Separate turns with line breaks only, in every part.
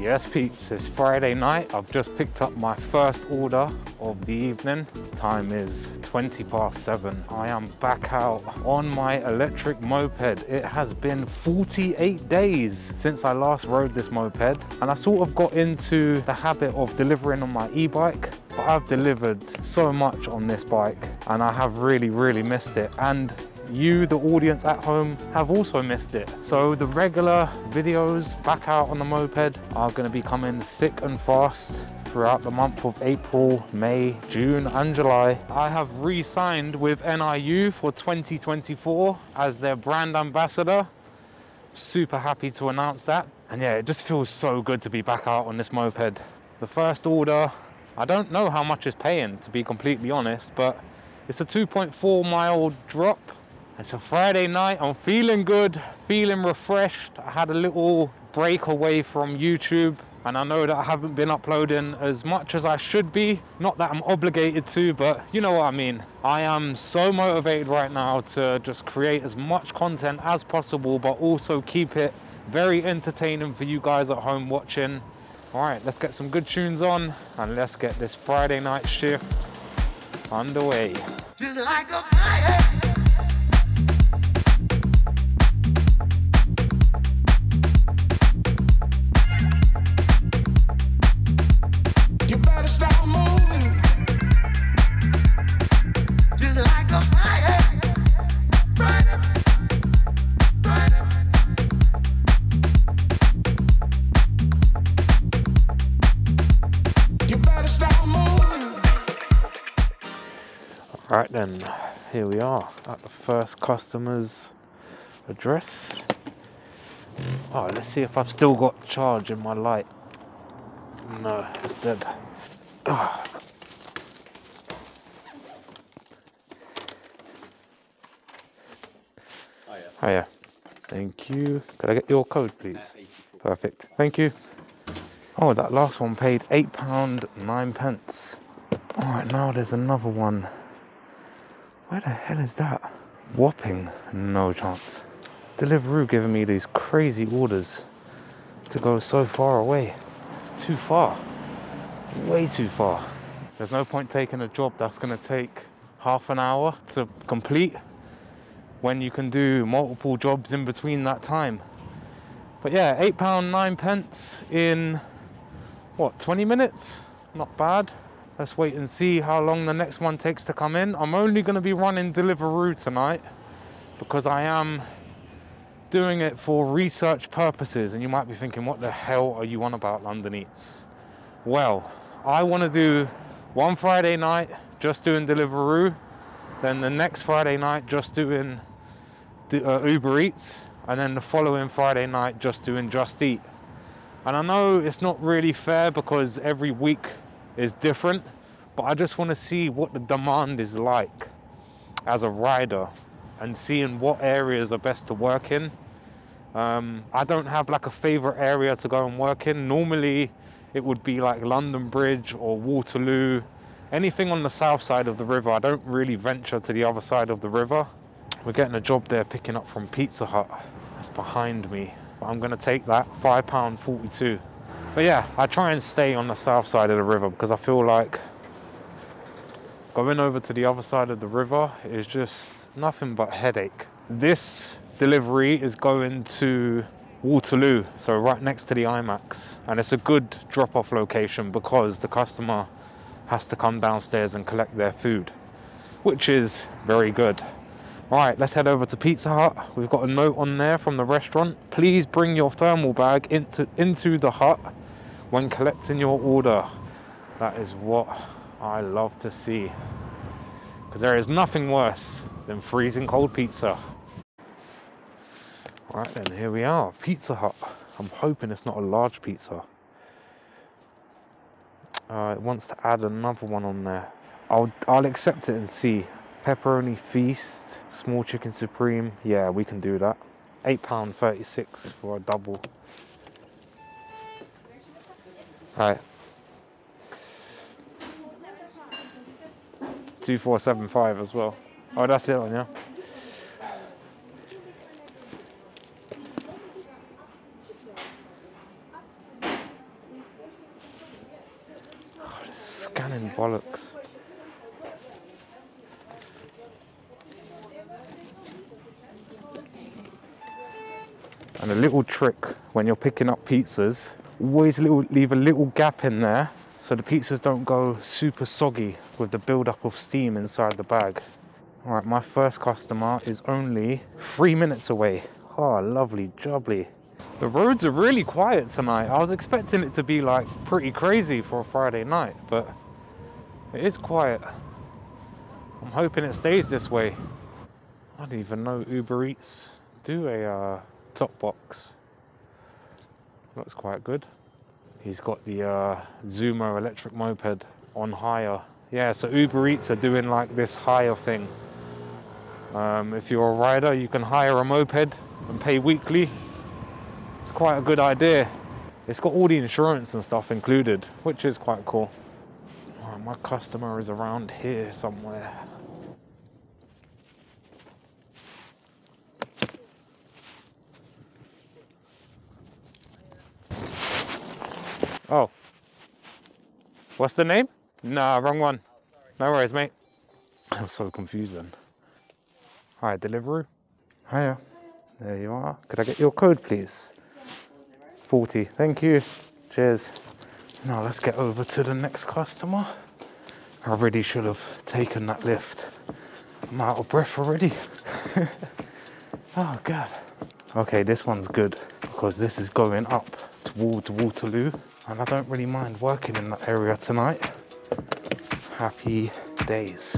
Yes peeps, it's Friday night. I've just picked up my first order of the evening. Time is 20 past 7. I am back out on my electric moped. It has been 48 days since I last rode this moped and I sort of got into the habit of delivering on my e-bike but I've delivered so much on this bike and I have really really missed it and you, the audience at home, have also missed it. So the regular videos back out on the moped are going to be coming thick and fast throughout the month of April, May, June and July. I have re-signed with NIU for 2024 as their brand ambassador. Super happy to announce that. And yeah, it just feels so good to be back out on this moped. The first order, I don't know how much is paying to be completely honest, but it's a 2.4 mile drop it's a Friday night. I'm feeling good, feeling refreshed. I had a little break away from YouTube and I know that I haven't been uploading as much as I should be. Not that I'm obligated to, but you know what I mean. I am so motivated right now to just create as much content as possible, but also keep it very entertaining for you guys at home watching. All right, let's get some good tunes on and let's get this Friday night shift underway. Then, here we are at the first customer's address. Oh, let's see if I've still got charge in my light. No, it's dead. Oh. Hiya. Hiya. Thank you. Could I get your code, please? Uh, Perfect. Thank you. Oh, that last one paid £8, 9 pence. Alright, now there's another one. Where the hell is that? Wapping? No chance. Deliveroo giving me these crazy orders to go so far away. It's too far. Way too far. There's no point taking a job that's going to take half an hour to complete when you can do multiple jobs in between that time. But yeah, £8, 9 pence in what, 20 minutes? Not bad. Let's wait and see how long the next one takes to come in. I'm only going to be running Deliveroo tonight because I am doing it for research purposes. And you might be thinking, what the hell are you on about London Eats? Well, I want to do one Friday night just doing Deliveroo, then the next Friday night just doing uh, Uber Eats, and then the following Friday night just doing Just Eat. And I know it's not really fair because every week is different, but I just want to see what the demand is like as a rider and seeing what areas are best to work in. Um, I don't have like a favorite area to go and work in. Normally, it would be like London Bridge or Waterloo, anything on the south side of the river. I don't really venture to the other side of the river. We're getting a job there picking up from Pizza Hut. That's behind me. I'm going to take that, £5.42. But yeah, I try and stay on the south side of the river because I feel like going over to the other side of the river is just nothing but headache. This delivery is going to Waterloo, so right next to the IMAX. And it's a good drop off location because the customer has to come downstairs and collect their food, which is very good. All right, let's head over to Pizza Hut. We've got a note on there from the restaurant. Please bring your thermal bag into, into the hut when collecting your order. That is what I love to see. Because there is nothing worse than freezing cold pizza. Right then, here we are, Pizza Hut. I'm hoping it's not a large pizza. Uh, it wants to add another one on there. I'll I'll accept it and see. Pepperoni feast Small chicken supreme. Yeah, we can do that. £8.36 for a double. Right. 2475 as well. Oh, that's it on yeah. Oh, this scanning bollocks. And a little trick when you're picking up pizzas always little, leave a little gap in there so the pizzas don't go super soggy with the build-up of steam inside the bag. All right, my first customer is only three minutes away. Oh, lovely jubbly. The roads are really quiet tonight. I was expecting it to be like pretty crazy for a Friday night, but it is quiet. I'm hoping it stays this way. I don't even know Uber Eats do a uh, top box. Looks quite good. He's got the uh, Zoomo electric moped on hire. Yeah, so Uber Eats are doing like this hire thing. Um, if you're a rider, you can hire a moped and pay weekly. It's quite a good idea. It's got all the insurance and stuff included, which is quite cool. Oh, my customer is around here somewhere. Oh. What's the name? Nah, wrong one. No worries, mate. I'm so confusing. Hi, Deliveroo. Hiya. There you are. Could I get your code, please? 40. Thank you. Cheers. Now let's get over to the next customer. I really should have taken that lift. I'm out of breath already. oh, God. Okay, this one's good because this is going up towards Waterloo and I don't really mind working in that area tonight. Happy days.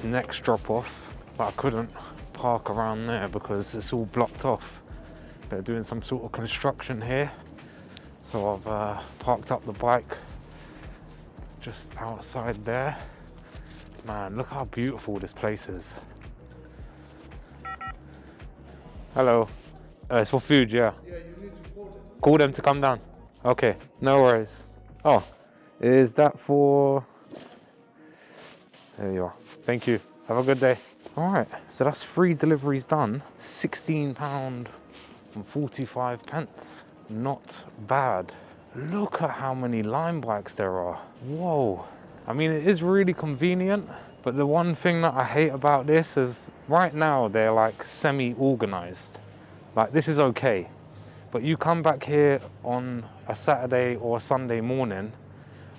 This next drop off, but I couldn't park around there because it's all blocked off. They're doing some sort of construction here. So I've uh, parked up the bike just outside there. Man, look how beautiful this place is. Hello. Uh, it's for food, yeah. Yeah, you need to call them. Call them to come down. Okay, no worries. Oh, is that for there you are. Thank you. Have a good day. All right, so that's three deliveries done. £16 and 45 pence. Not bad. Look at how many Lime bikes there are. Whoa. I mean, it is really convenient, but the one thing that I hate about this is right now they're like semi-organized. Like this is okay, but you come back here on a Saturday or a Sunday morning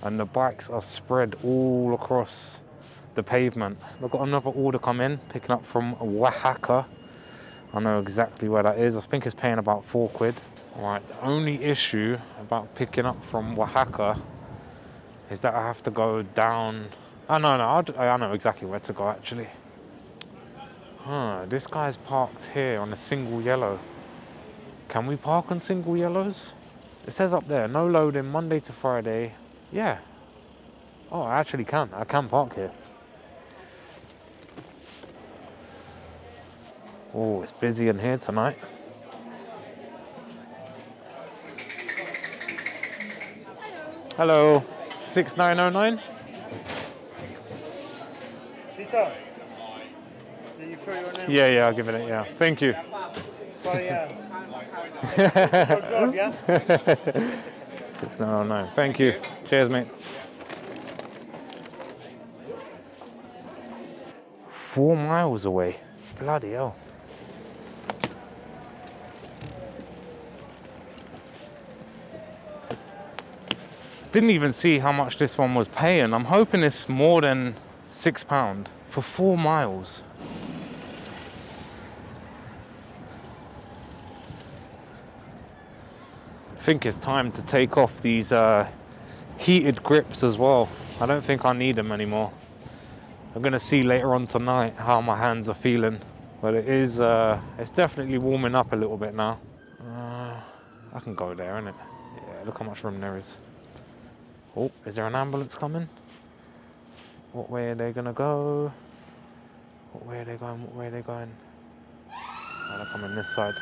and the bikes are spread all across the pavement. I've got another order come in, picking up from Oaxaca. I know exactly where that is. I think it's paying about four quid. Right, the only issue about picking up from Oaxaca is that I have to go down. Oh, no, no, I'll, I know exactly where to go actually. Huh, this guy's parked here on a single yellow. Can we park on single yellows? It says up there, no loading Monday to Friday. Yeah. Oh, I actually can. I can park here. Oh, it's busy in here tonight. Hello, 6909? Sita, did you show your name? Yeah, yeah, I'll give it, yeah. Thank you. Sorry, uh, yeah. job, yeah? 6909, thank you. Cheers, mate. Four miles away. Bloody hell. Didn't even see how much this one was paying. I'm hoping it's more than six pound for four miles. I think it's time to take off these uh, heated grips as well. I don't think I need them anymore. I'm gonna see later on tonight how my hands are feeling. But it is, uh, it's definitely warming up a little bit now. Uh, I can go there, innit? Yeah, look how much room there is. Oh, is there an ambulance coming? What way are they gonna go? What way are they going? What way are they going? I come in this side.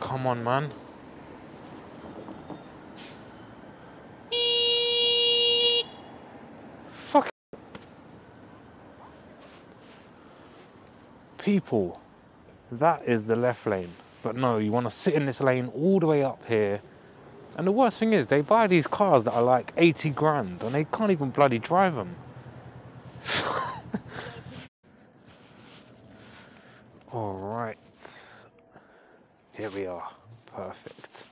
Come on, man. Fuck. People, that is the left lane. But no, you want to sit in this lane all the way up here. And the worst thing is, they buy these cars that are like 80 grand and they can't even bloody drive them. all right. Here we are. Perfect.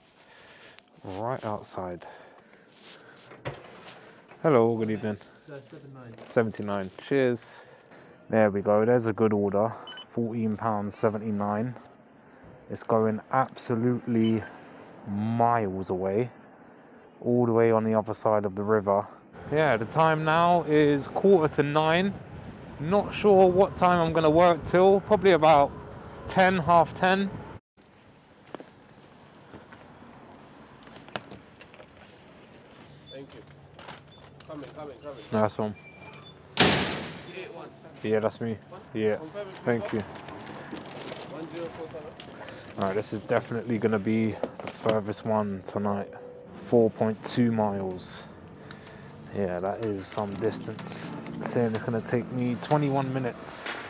Right outside. Hello, good evening.
So seven nine.
79. Cheers. There we go. There's a good order. £14.79. It's going absolutely miles away. All the way on the other side of the river. Yeah, the time now is quarter to nine. Not sure what time I'm going to work till. Probably about 10, half 10.
Thank you. Coming, coming, coming.
Nice one. Yeah, that's me. Yeah, thank you.
One zero four seven.
Alright, this is definitely going to be the furthest one tonight. 4.2 miles. Yeah, that is some distance. Saying it's going to take me 21 minutes.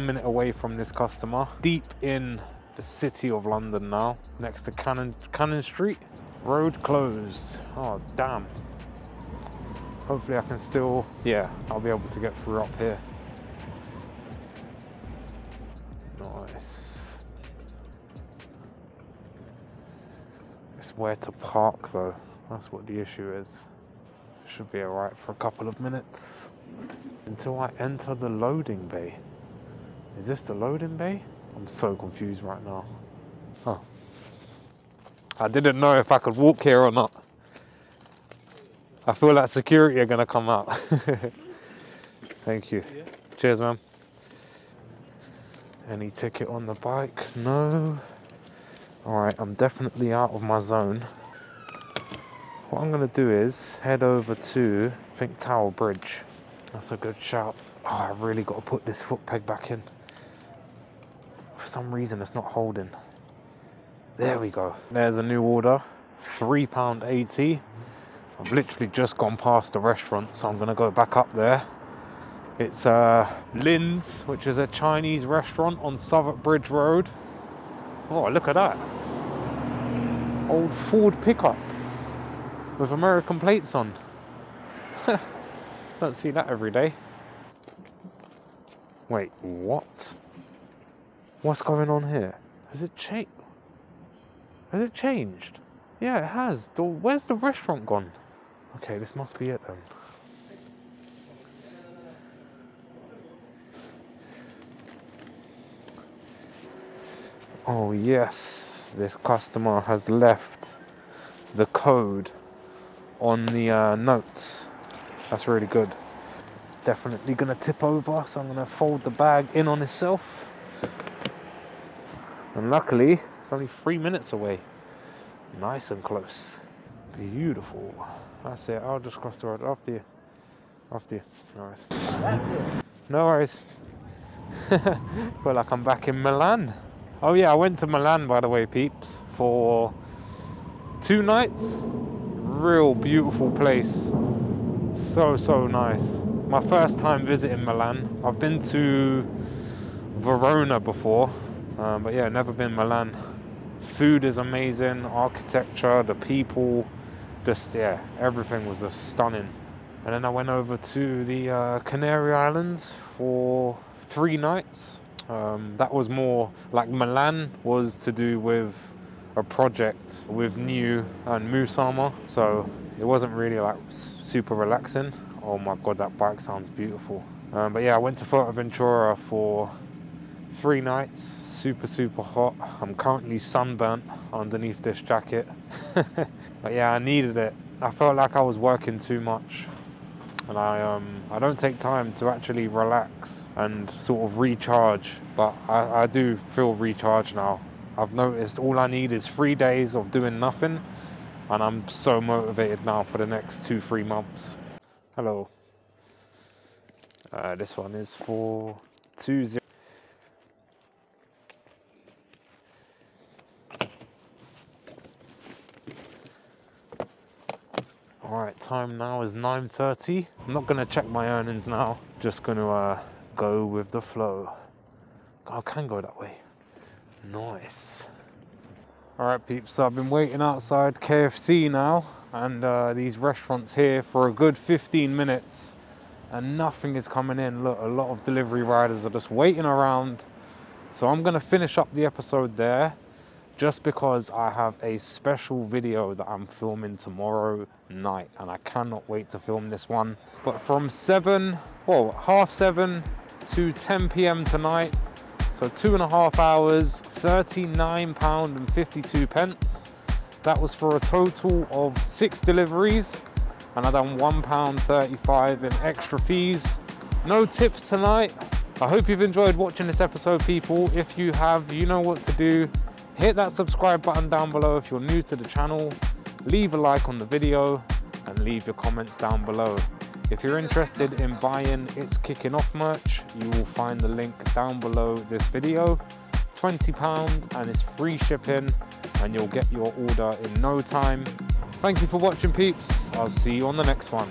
One minute away from this customer. Deep in the city of London now, next to Cannon Cannon Street. Road closed. Oh damn. Hopefully I can still yeah, I'll be able to get through up here. Nice. It's where to park though. That's what the issue is. Should be alright for a couple of minutes. Until I enter the loading bay. Is this the loading bay? I'm so confused right now. Oh. I didn't know if I could walk here or not. I feel like security are gonna come out. Thank you.
Yeah.
Cheers, man. Any ticket on the bike? No. Alright, I'm definitely out of my zone. What I'm gonna do is head over to, I think, Tower Bridge. That's a good shout. Ah, oh, I've really got to put this foot peg back in. For some reason, it's not holding. There we go. There's a new order. £3.80. I've literally just gone past the restaurant, so I'm going to go back up there. It's uh, Lin's, which is a Chinese restaurant on Southwark Bridge Road. Oh, look at that. Old Ford pickup with American plates on. Don't see that every day. Wait, what? What's going on here? Has it changed? Has it changed? Yeah, it has. The, where's the restaurant gone? Okay, this must be it then. Oh yes, this customer has left the code on the uh, notes. That's really good. It's definitely gonna tip over, so I'm gonna fold the bag in on itself. And luckily, it's only three minutes away. Nice and close. Beautiful. That's it. I'll just cross the road after you. After you. No worries.
That's it.
No worries. Feel like I'm back in Milan. Oh yeah, I went to Milan by the way, peeps, for two nights. Real beautiful place. So so nice. My first time visiting Milan. I've been to Verona before, um, but yeah, never been Milan. Food is amazing, architecture, the people, just yeah, everything was just stunning. And then I went over to the uh, Canary Islands for three nights. Um, that was more like Milan was to do with a project with NIU and Musama, so it wasn't really like super relaxing. Oh my god, that bike sounds beautiful. Um, but yeah, I went to Fuerteventura for Three nights, super, super hot. I'm currently sunburnt underneath this jacket. but yeah, I needed it. I felt like I was working too much. And I, um, I don't take time to actually relax and sort of recharge, but I, I do feel recharged now. I've noticed all I need is three days of doing nothing, and I'm so motivated now for the next two, three months. Hello. Uh, this one is for 20. Time now is 9.30. I'm not going to check my earnings now. Just going to uh, go with the flow. I can go that way. Nice. Alright peeps, so I've been waiting outside KFC now and uh, these restaurants here for a good 15 minutes and nothing is coming in. Look, a lot of delivery riders are just waiting around. So I'm to finish up the episode there just because I have a special video that I'm filming tomorrow night and I cannot wait to film this one. But from 7, well, half 7 to 10 p.m. tonight, so two and a half hours, 39 pound and 52 pence. That was for a total of six deliveries and I done one pound 35 in extra fees. No tips tonight. I hope you've enjoyed watching this episode people. If you have, you know what to do. Hit that subscribe button down below if you're new to the channel. Leave a like on the video and leave your comments down below. If you're interested in buying It's Kicking Off merch, you will find the link down below this video. £20 and it's free shipping and you'll get your order in no time. Thank you for watching peeps. I'll see you on the next one.